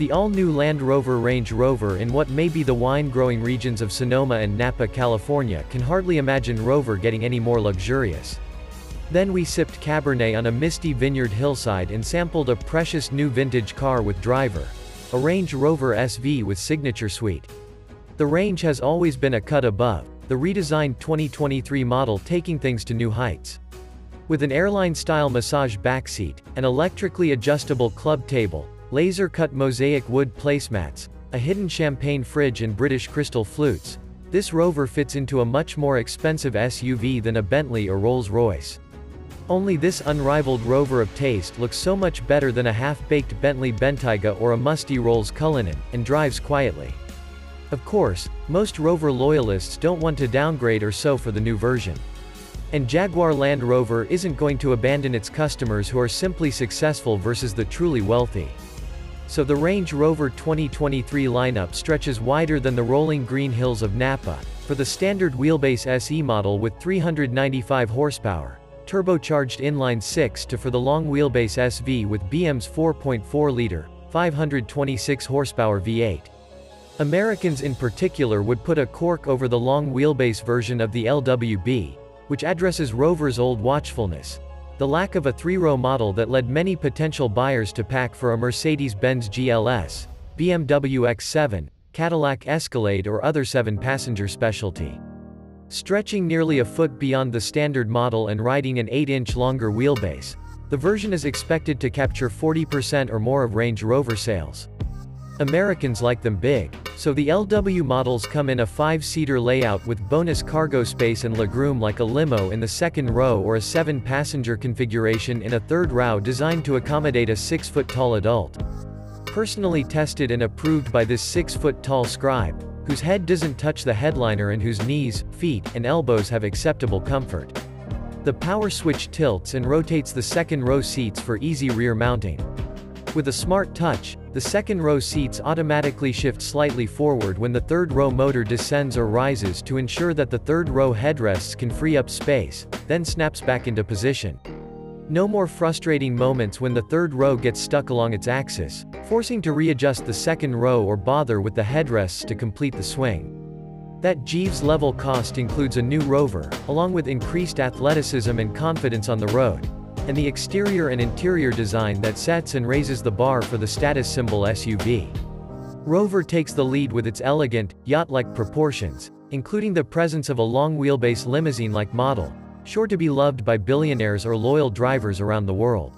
The all-new Land Rover Range Rover in what may be the wine-growing regions of Sonoma and Napa, California can hardly imagine Rover getting any more luxurious. Then we sipped Cabernet on a misty vineyard hillside and sampled a precious new vintage car with driver. A Range Rover SV with signature suite. The Range has always been a cut above, the redesigned 2023 model taking things to new heights. With an airline-style massage backseat, an electrically adjustable club table, laser-cut mosaic wood placemats, a hidden champagne fridge and British crystal flutes, this Rover fits into a much more expensive SUV than a Bentley or Rolls-Royce. Only this unrivaled Rover of taste looks so much better than a half-baked Bentley Bentayga or a musty Rolls Cullinan, and drives quietly. Of course, most Rover loyalists don't want to downgrade or so for the new version. And Jaguar Land Rover isn't going to abandon its customers who are simply successful versus the truly wealthy. So the Range Rover 2023 lineup stretches wider than the rolling green hills of Napa, for the standard wheelbase SE model with 395 horsepower, turbocharged inline-six to for the long wheelbase SV with BM's 4.4-liter, 526 horsepower V8. Americans in particular would put a cork over the long wheelbase version of the LWB, which addresses Rover's old watchfulness, the lack of a three-row model that led many potential buyers to pack for a Mercedes-Benz GLS, BMW X7, Cadillac Escalade or other seven-passenger specialty. Stretching nearly a foot beyond the standard model and riding an 8-inch longer wheelbase, the version is expected to capture 40% or more of Range Rover sales. Americans like them big, so the LW models come in a 5-seater layout with bonus cargo space and legroom like a limo in the second row or a 7-passenger configuration in a third row designed to accommodate a 6-foot-tall adult. Personally tested and approved by this 6-foot-tall scribe, whose head doesn't touch the headliner and whose knees, feet, and elbows have acceptable comfort. The power switch tilts and rotates the second row seats for easy rear mounting. With a smart touch, the second row seats automatically shift slightly forward when the third row motor descends or rises to ensure that the third row headrests can free up space, then snaps back into position. No more frustrating moments when the third row gets stuck along its axis, forcing to readjust the second row or bother with the headrests to complete the swing. That Jeeves level cost includes a new Rover, along with increased athleticism and confidence on the road, and the exterior and interior design that sets and raises the bar for the status symbol SUV. Rover takes the lead with its elegant, yacht-like proportions, including the presence of a long wheelbase limousine-like model, sure to be loved by billionaires or loyal drivers around the world.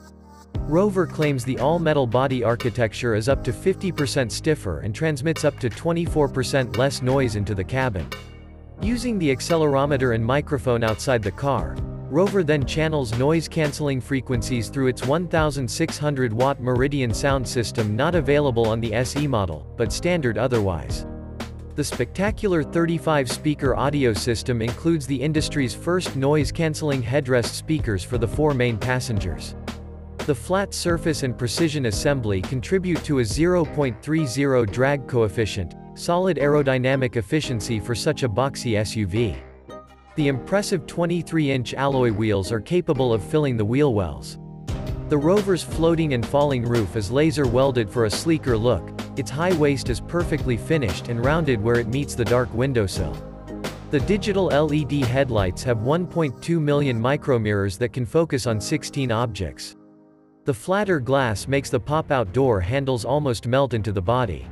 Rover claims the all-metal body architecture is up to 50% stiffer and transmits up to 24% less noise into the cabin. Using the accelerometer and microphone outside the car, Rover then channels noise-canceling frequencies through its 1600-watt Meridian sound system not available on the SE model, but standard otherwise. The spectacular 35-speaker audio system includes the industry's first noise-canceling headrest speakers for the four main passengers. The flat surface and precision assembly contribute to a 0.30 drag coefficient, solid aerodynamic efficiency for such a boxy SUV. The impressive 23-inch alloy wheels are capable of filling the wheel wells. The Rover's floating and falling roof is laser welded for a sleeker look, its high waist is perfectly finished and rounded where it meets the dark windowsill. The digital LED headlights have 1.2 million micromirrors that can focus on 16 objects. The flatter glass makes the pop-out door handles almost melt into the body.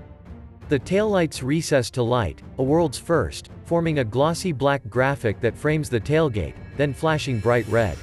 The taillights recess to light, a world's first, forming a glossy black graphic that frames the tailgate, then flashing bright red.